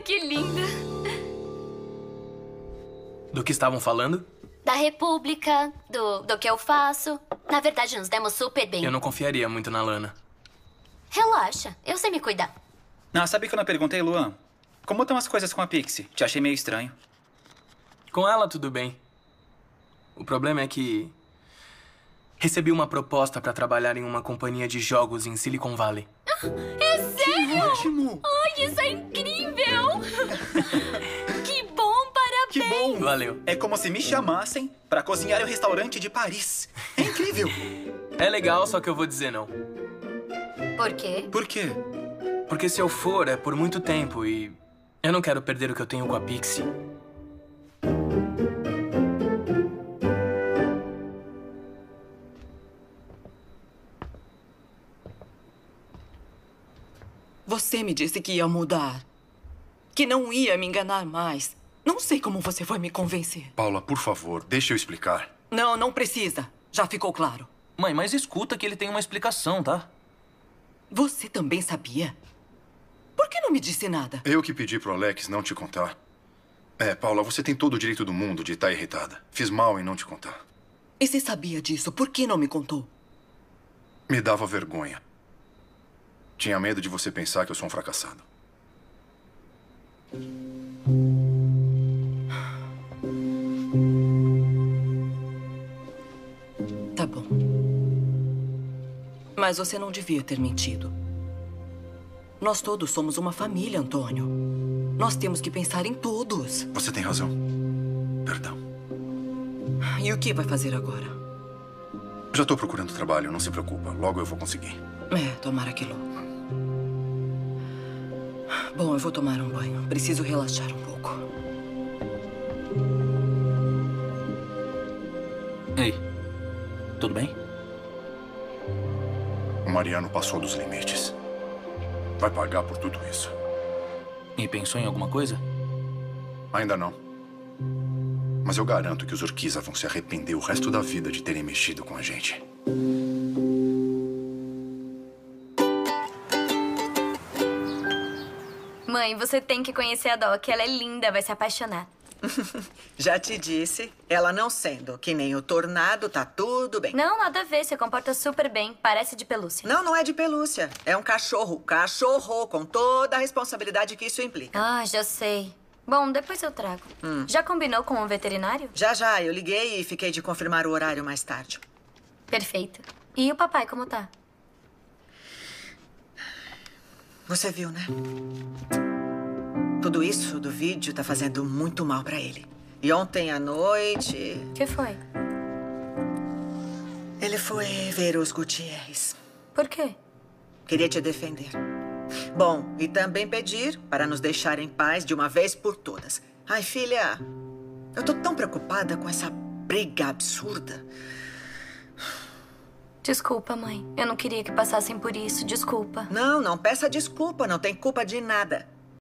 Ai, que linda. Do que estavam falando? Da República, do, do que eu faço. Na verdade, nos demos super bem. Eu não confiaria muito na Lana. Relaxa, eu sei me cuidar. Não, sabe que eu não perguntei, Luan? Como estão as coisas com a Pixie? Te achei meio estranho. Com ela, tudo bem. O problema é que. Recebi uma proposta pra trabalhar em uma companhia de jogos em Silicon Valley. É sério? Ótimo! Ai, isso é incrível! que bom, parabéns! Que bom! Valeu. É como se me chamassem pra cozinhar em um restaurante de Paris. É incrível! É legal, só que eu vou dizer não. Por quê? Por quê? Porque se eu for, é por muito tempo e. Eu não quero perder o que eu tenho com a Pixie. Você me disse que ia mudar. Que não ia me enganar mais. Não sei como você foi me convencer. Paula, por favor, deixa eu explicar. Não, não precisa. Já ficou claro. Mãe, mas escuta que ele tem uma explicação, tá? Você também sabia? Por que não me disse nada? Eu que pedi pro Alex não te contar. É, Paula, você tem todo o direito do mundo de estar irritada. Fiz mal em não te contar. E se sabia disso, por que não me contou? Me dava vergonha. Tinha medo de você pensar que eu sou um fracassado. Tá bom. Mas você não devia ter mentido. Nós todos somos uma família, Antônio. Nós temos que pensar em todos. Você tem razão. Perdão. E o que vai fazer agora? Já estou procurando trabalho, não se preocupa. Logo eu vou conseguir. É, tomara que logo. Bom, eu vou tomar um banho. Preciso relaxar um pouco. Ei, tudo bem? O Mariano passou dos limites. Vai pagar por tudo isso. E pensou em alguma coisa? Ainda não. Mas eu garanto que os Urquiza vão se arrepender o resto da vida de terem mexido com a gente. Mãe, você tem que conhecer a Doc. Ela é linda, vai se apaixonar. Já te disse, ela não sendo que nem o tornado, tá tudo bem. Não, nada a ver. Se comporta super bem. Parece de pelúcia. Não, não é de pelúcia. É um cachorro. Cachorro, com toda a responsabilidade que isso implica. Ah, já sei. Bom, depois eu trago. Já combinou com o veterinário? Já, já, eu liguei e fiquei de confirmar o horário mais tarde. Perfeito. E o papai, como tá? Você viu, né? Tudo isso do vídeo tá fazendo muito mal pra ele. E ontem à noite, O que foi? ele foi ver os Gutierrez. Por quê? Queria te defender. Bom, e também pedir para nos deixar em paz de uma vez por todas. Ai, filha, eu tô tão preocupada com essa briga absurda. Desculpa, mãe. Eu não queria que passassem por isso. Desculpa. Não, não peça desculpa, não tem culpa de nada.